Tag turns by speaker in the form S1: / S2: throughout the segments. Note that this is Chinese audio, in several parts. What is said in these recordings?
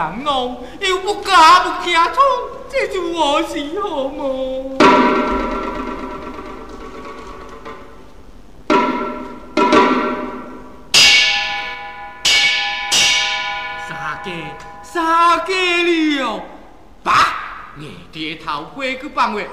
S1: 咱侬又
S2: 不敢不争，
S1: 这就我是好么？三个
S2: 三个了？爸，
S1: 你爹头回去棒子。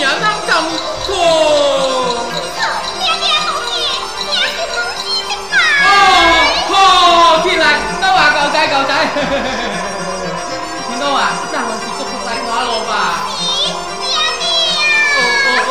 S2: 娘当丈夫，好爹
S3: 爹娘是母
S2: 亲的好，来，狗仔狗仔，哈哈那还是祝福大马了吧。爹爹爹啊！
S3: 哦哦哦，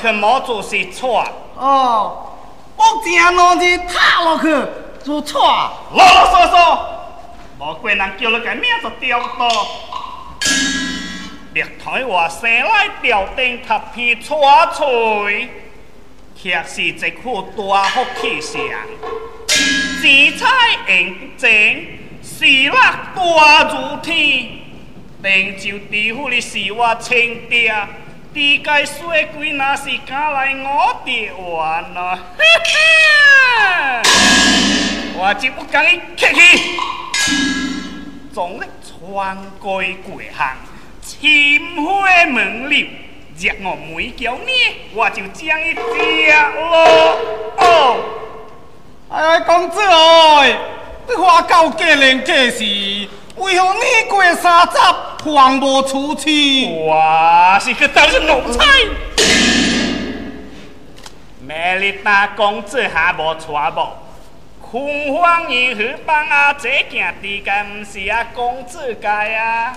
S4: 去毛主席错啊！哦，我正弄的他落去做错啊！啰嗦嗦实，怪人叫你个名字刁多。庙台话生来吊灯塔片错翠，却是一副大福气象。紫彩用尽，事乐大如天，成就地府的是我亲爹。世界衰鬼那是敢来我的玩咯？哈我就不敢伊客气，总欲穿过改行，潜花门柳，惹我梅娇呢？我就将伊吃哦，哎，公子哎，你活到这年纪是为何你过三十？还不出去！哇，是个当人奴才。美丽大公子还不娶我？孔方兄与帮阿姐行地间，不是啊公子界啊！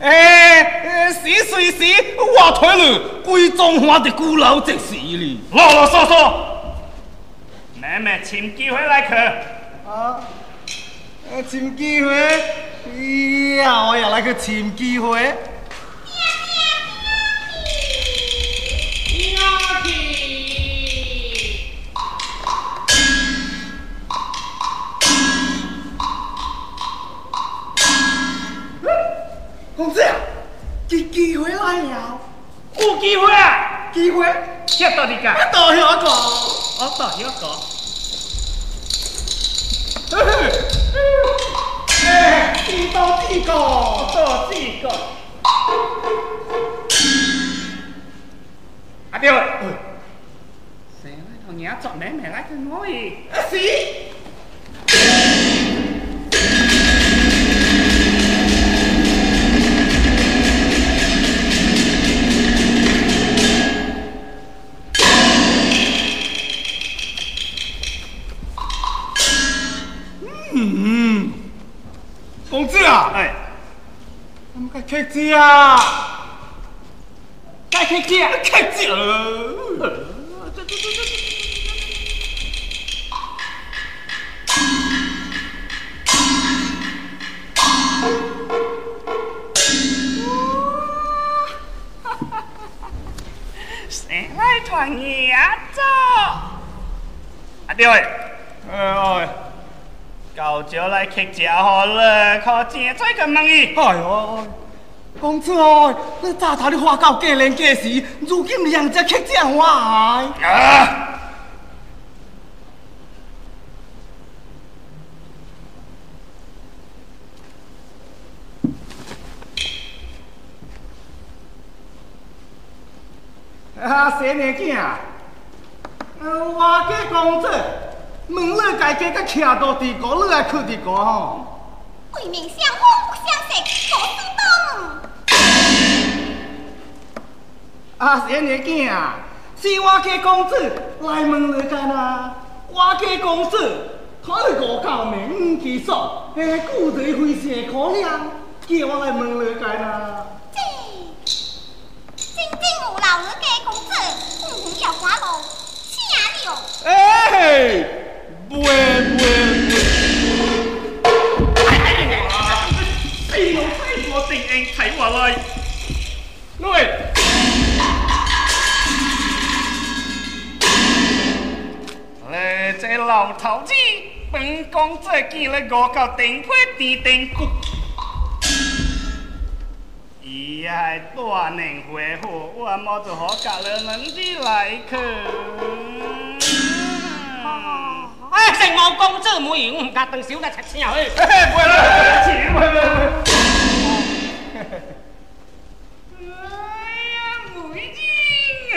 S4: 哎，是谁是，我退了。贵中华的古老就是你。啰啰嗦嗦。妹妹，请机会来去。啊，呃，请机会。呀，我又嚟個潛機會。
S1: 公子，機機會來了，
S4: 有機會啊！機會，一到你噶，一到我個，我到一個。哎，地道地个，做地个。阿爹喂，谁来头伢做买买来去哪里？谁？同志啊！哎，怎么个客气啊？该客气啊！客气啊！这这这这。lại thoảng nhẹ cho à đi ơi ờ ơi 到就来乞食好了，可真做个梦伊。哎呦，
S1: 公子哦，你早头你花到
S4: 过年过时，如今你人只乞食碗啊！啊，小年囝，我给公子。问你家家噶徛到第高，你来去第高吼？
S5: 对面相不相识，何曾懂？
S4: 啊是因个是我家公子来问你干啊？我家公子他你五九名嗯，奇哎，气非常可怜，叫我来问你干啊？真
S5: 真老人家公子，欢要赶路，请你哦。哎。
S2: Buen, buen, buen.
S4: Ai 佬飛我定硬睇話嚟。喂！咧，這老頭子本講自己咧我靠頂配地頂骨。伊係大能回復，我冇做好隔了能力來去。哎，成魔
S2: 公子母仪，我唔恰当小得七入去。嘿嘿，过来，过来，
S3: 哎呀，母仪啊！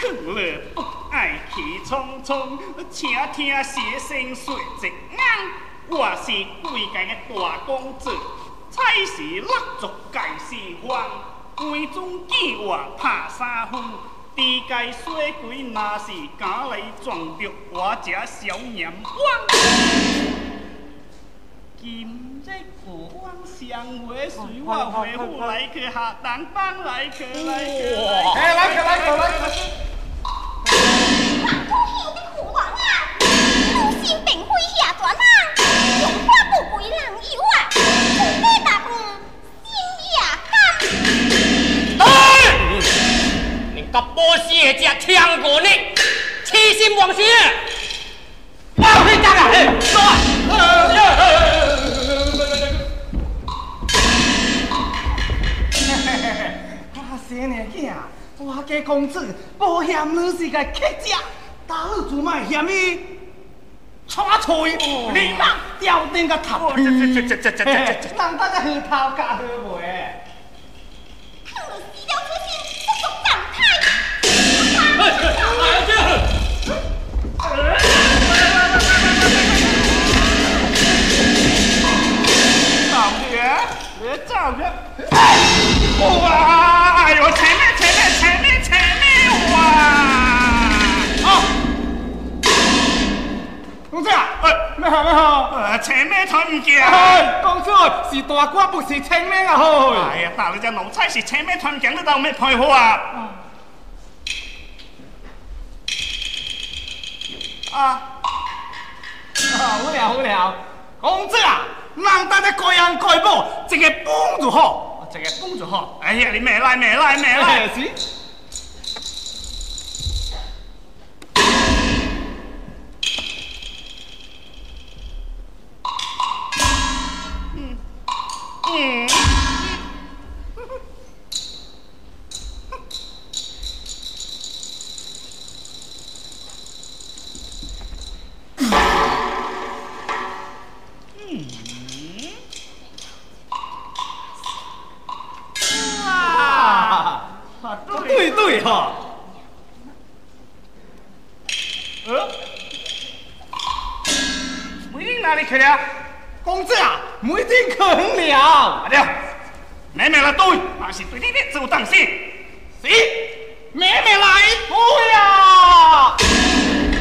S4: 去了，爱气冲冲，请听小生说一言。我是贵家的大公子，才是万足，盖是王。规中见我拍三分，地界小鬼那是敢来撞着我这小娘。
S2: 今日
S4: 我光相会，水，我回府来去下单搬来去。哇！
S3: 哎，来去来去
S5: 来去。拍土戏的苦用花不贵人妖啊，不飞大半。
S2: 个波斯个只枪棍呢，痴心妄想，包去得啊！哈哈囝，
S4: 我家公子，保险女士个客家，打去就莫嫌伊，吹吹，你莫掉顶个头皮，哎，难个鱼头加好卖。可惜了。哎呀，哎大哥，不是青面啊，哎呀，那这奴才是青面春娘，你倒没佩服啊。啊！好了好了，公子啊，难得的改样盖步，一个帮就好，一个帮就好。哎，你没来没来没来？
S3: 嗯嗯。
S4: 对对哈，嗯，每天哪里去了？工作啊，每天可了。阿廖，妹妹来对，那是对你的主当心。咦，妹妹来对呀。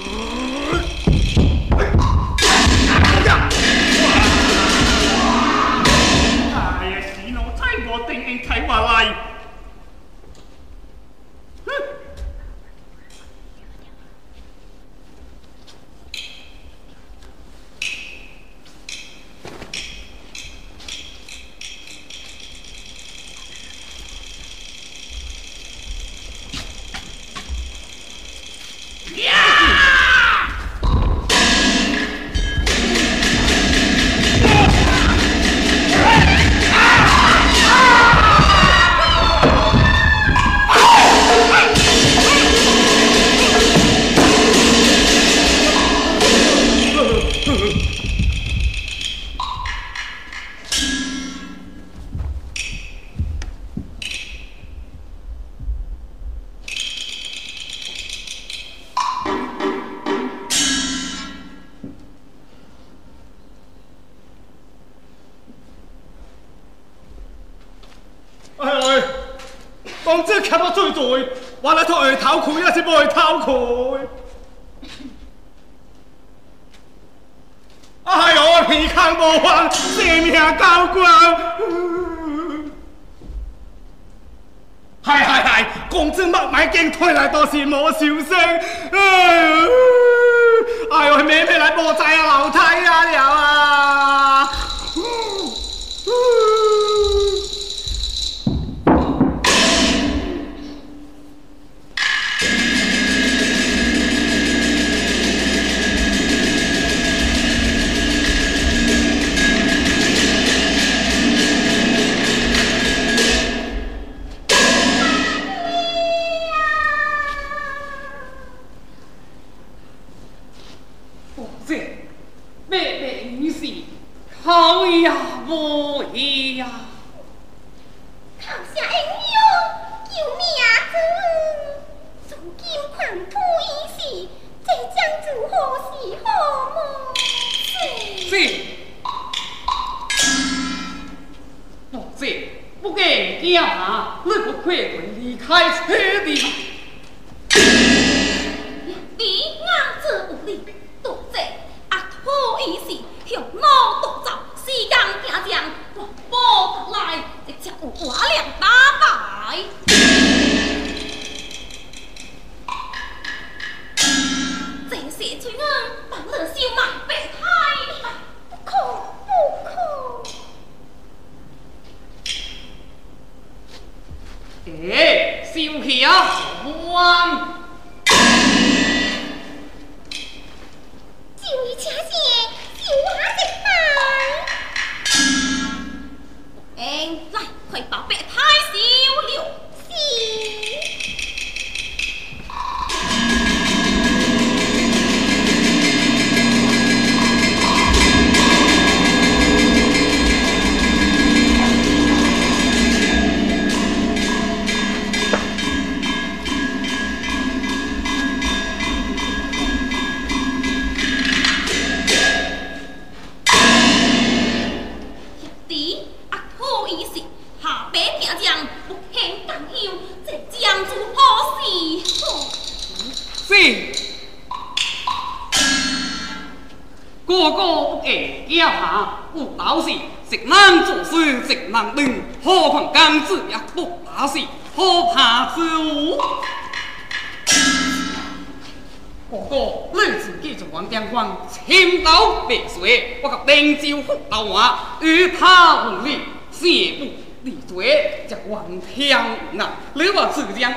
S4: Oh. 我笑。
S2: 我与他无力，谢慕立对，叫王天呐，留我自强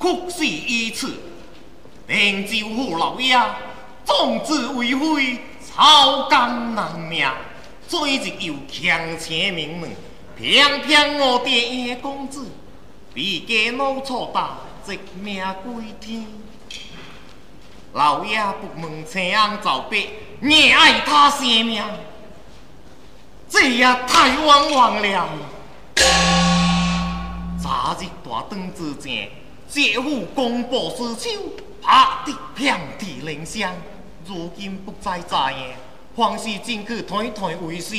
S1: 屈死于此，平州府老爷壮志未灰，草菅难命，追日又强请名门，偏偏我爹爷公子，比家奴错大，一命归天。老爷不问青红皂白，硬爱他性命，这也太冤枉了。昨日大堂之战，姐夫功薄书休，打得遍体鳞伤。如今不知在，还是进去谈谈为事。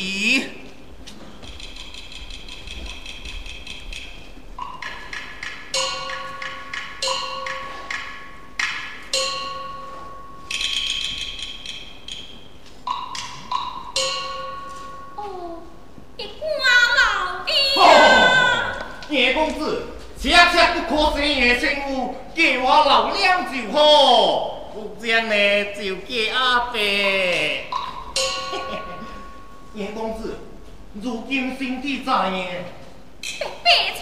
S1: 姐姐不科学的称呼，叫我老娘就好。不然呢，就给阿伯。严公子，如今身体怎样？白痴，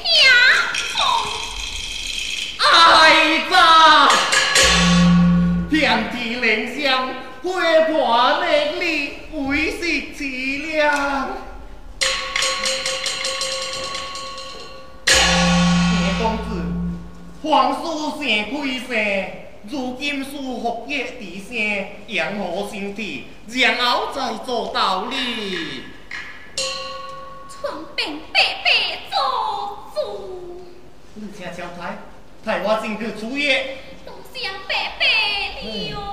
S1: 爱遍体地伤，花破判你为死凄凉。皇土成开山，如今舒服业堆山，养好身体然后再做道理。
S5: 春病百辈做宗。
S1: 你请小待，待我进去注意。
S5: 都想百辈了。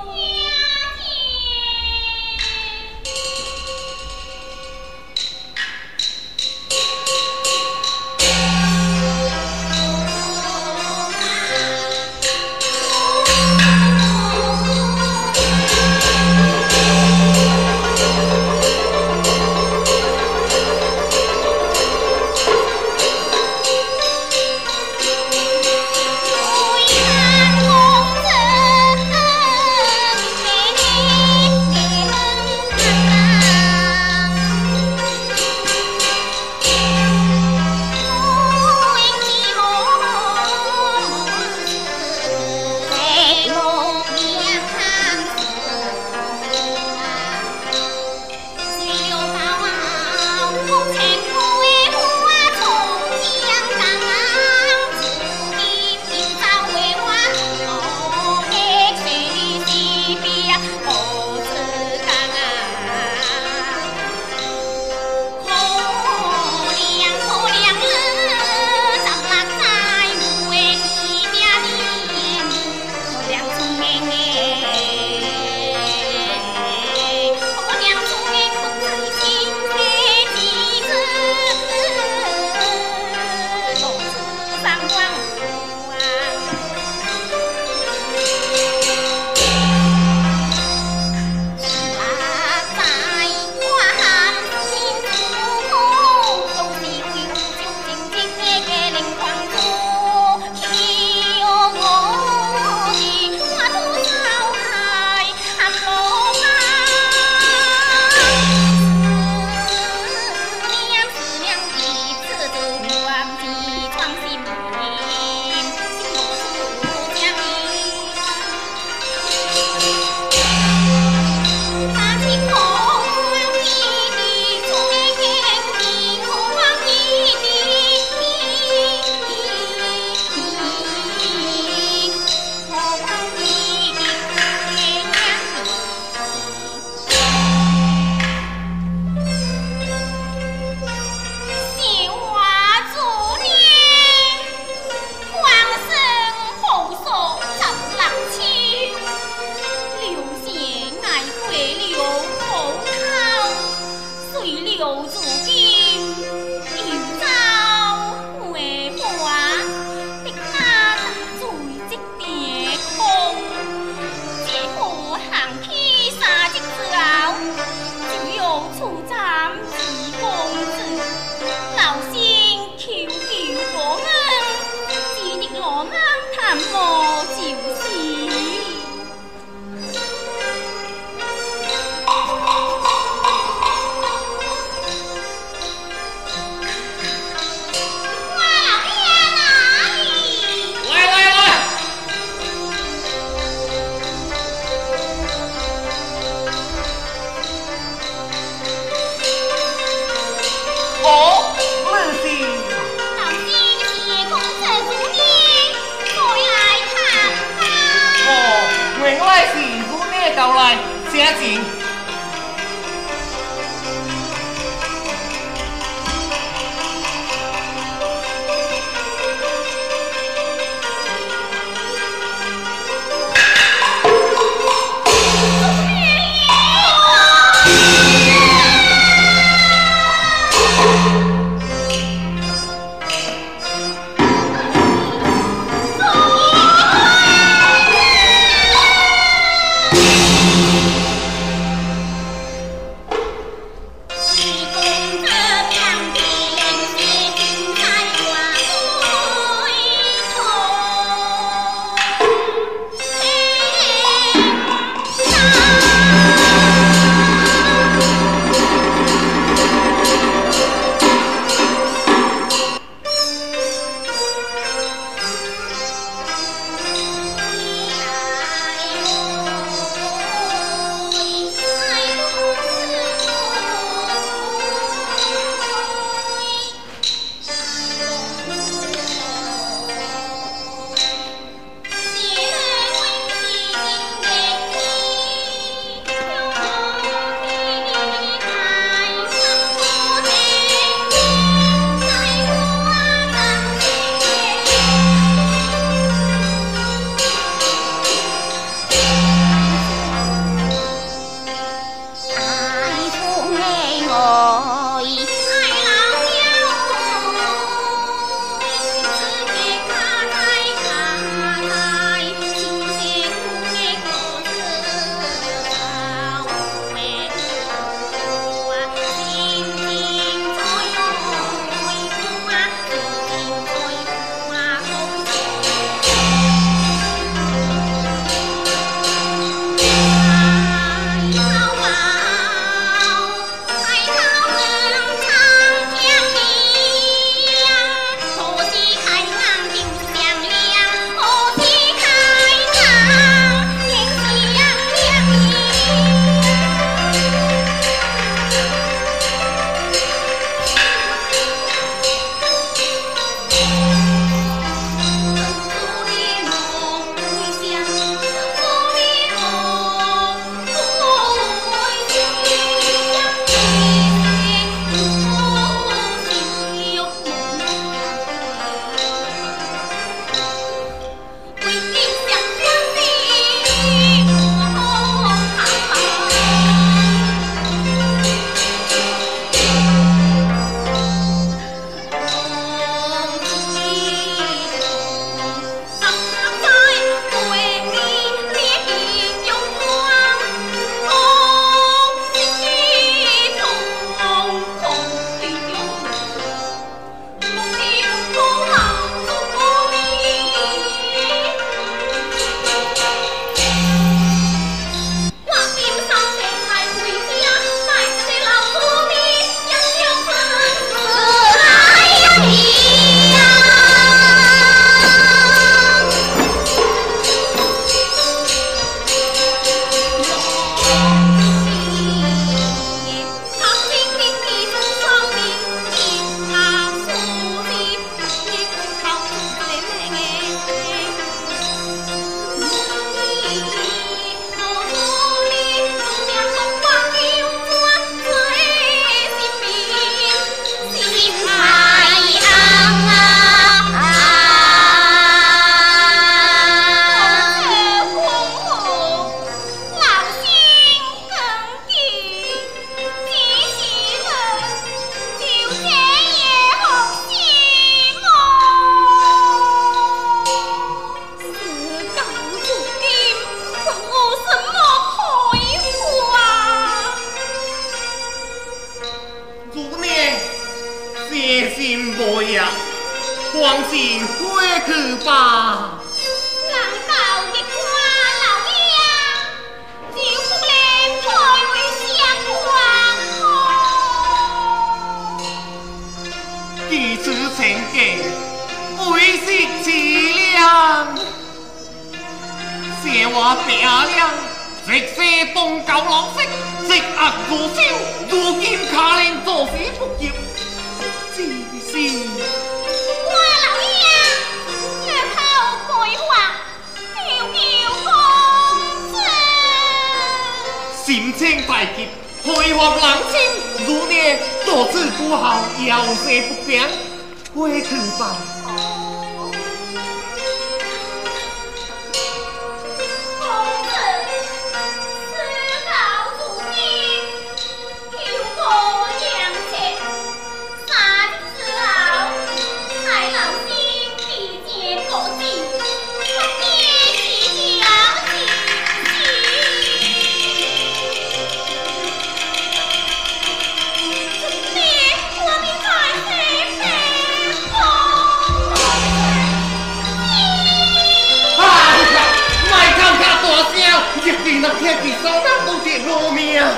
S1: 那天地上那都见罗命啊！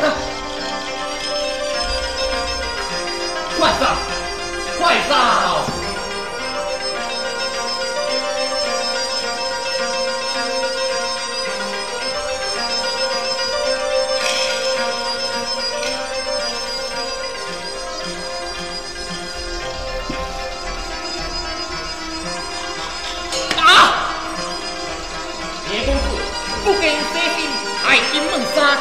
S2: 快上，快上！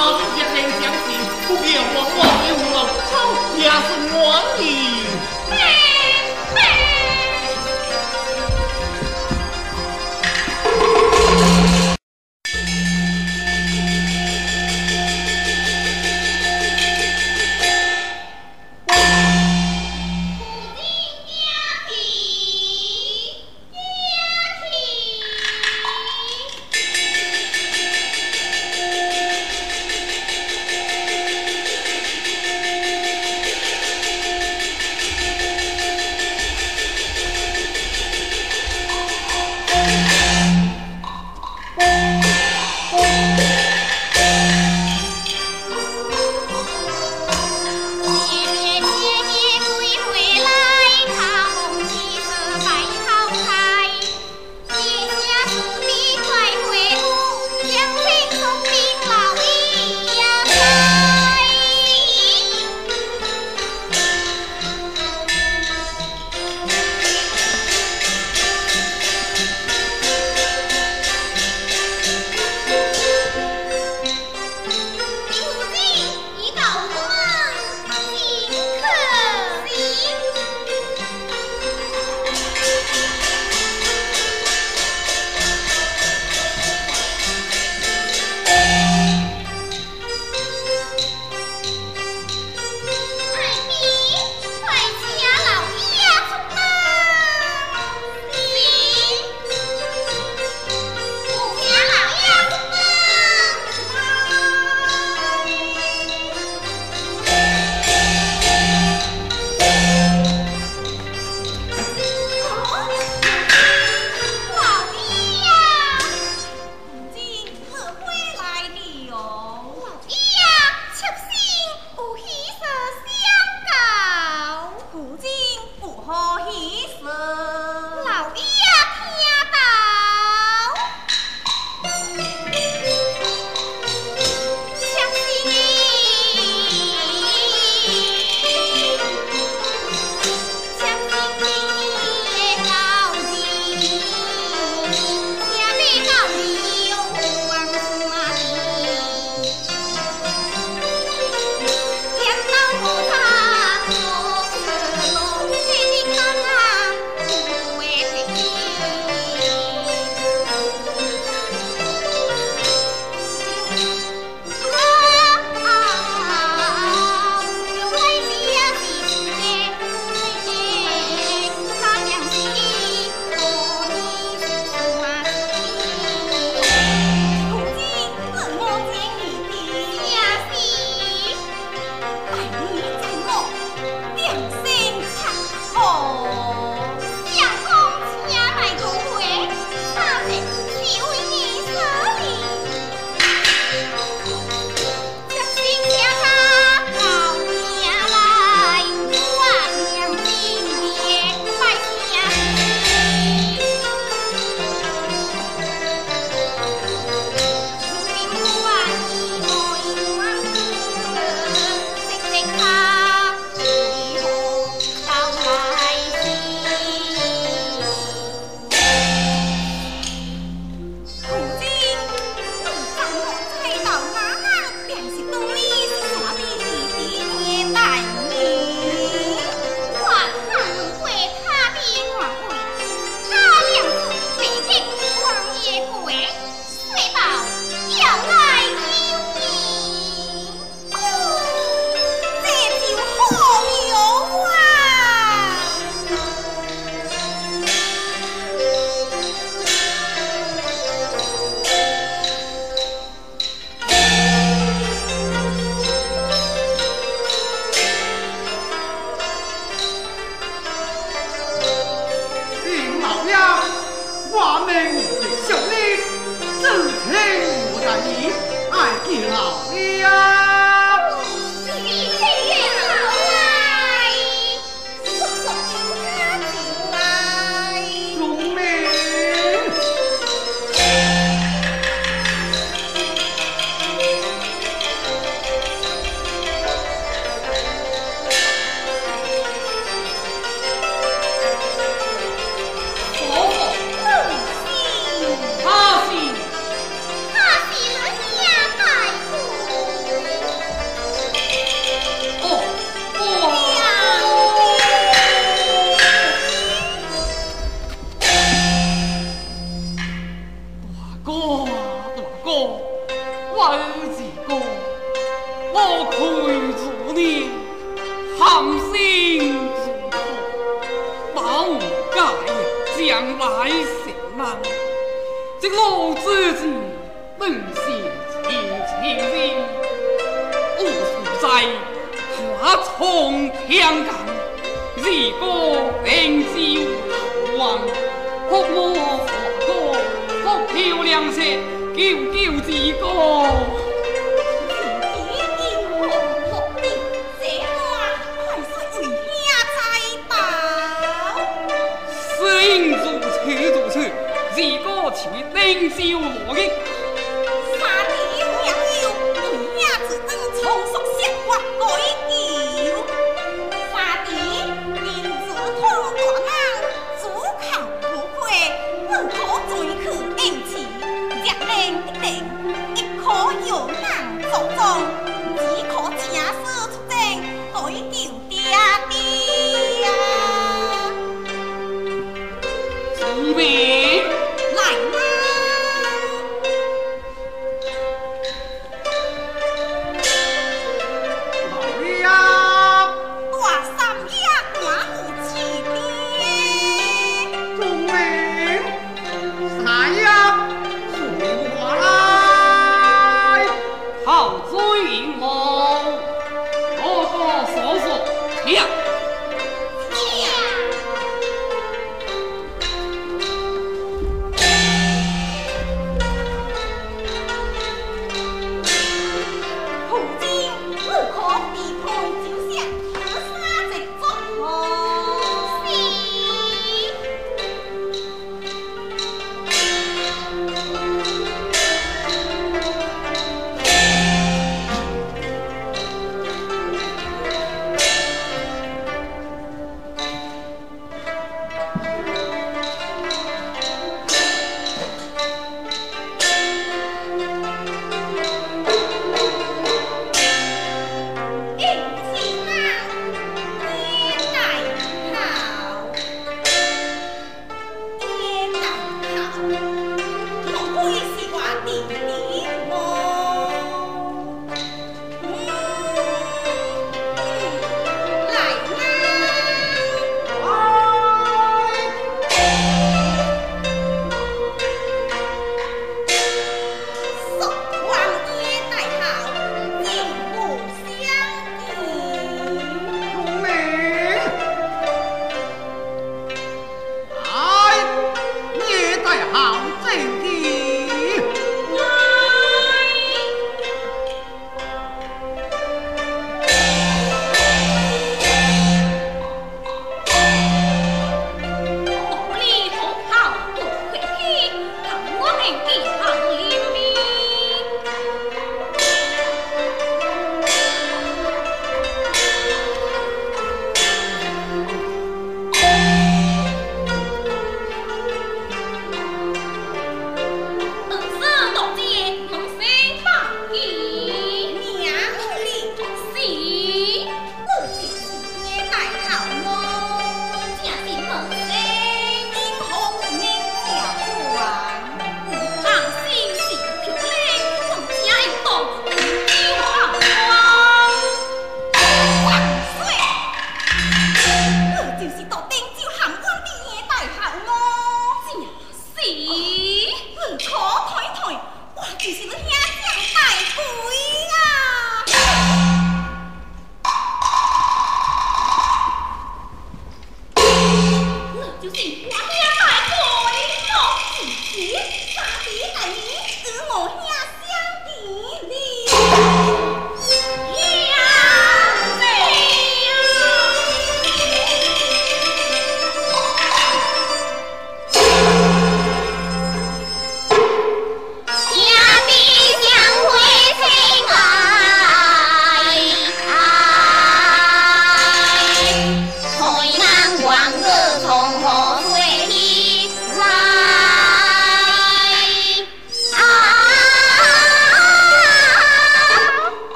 S1: 一记革命精神，不别忘国我。我，记也是我年。